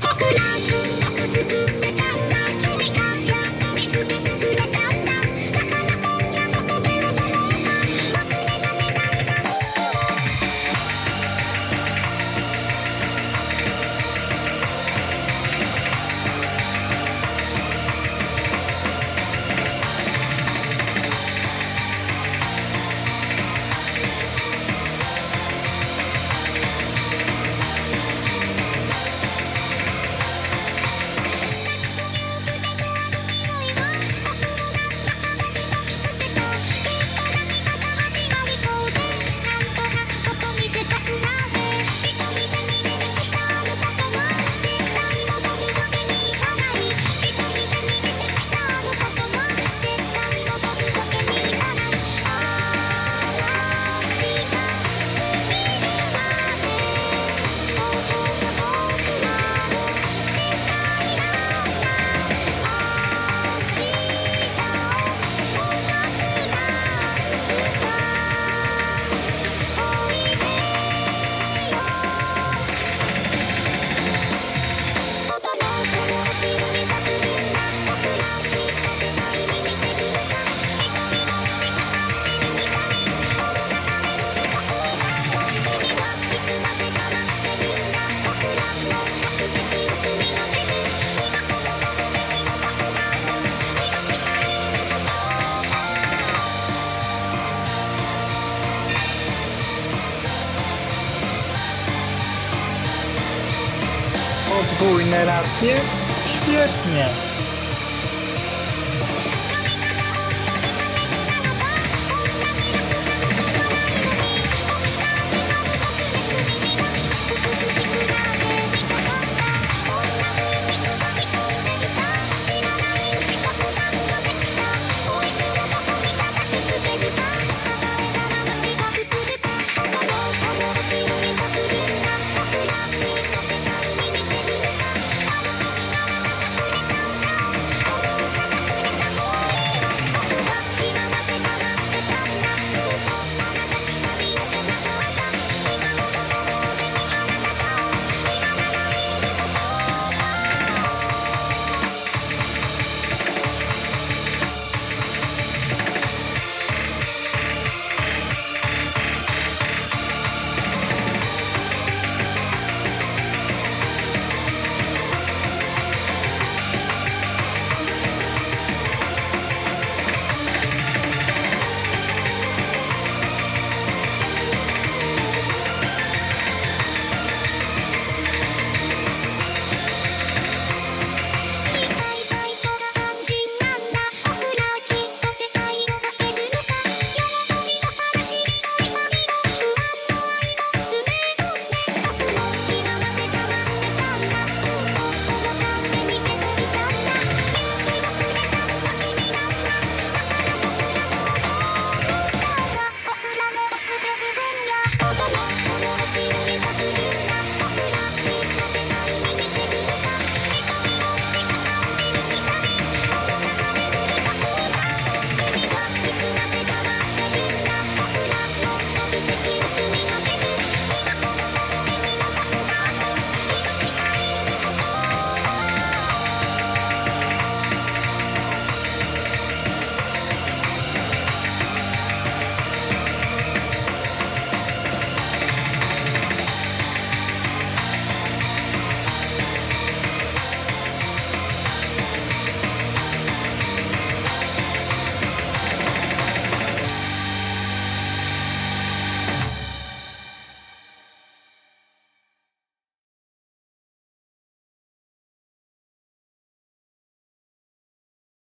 告白 Podwójne racje? Świetnie!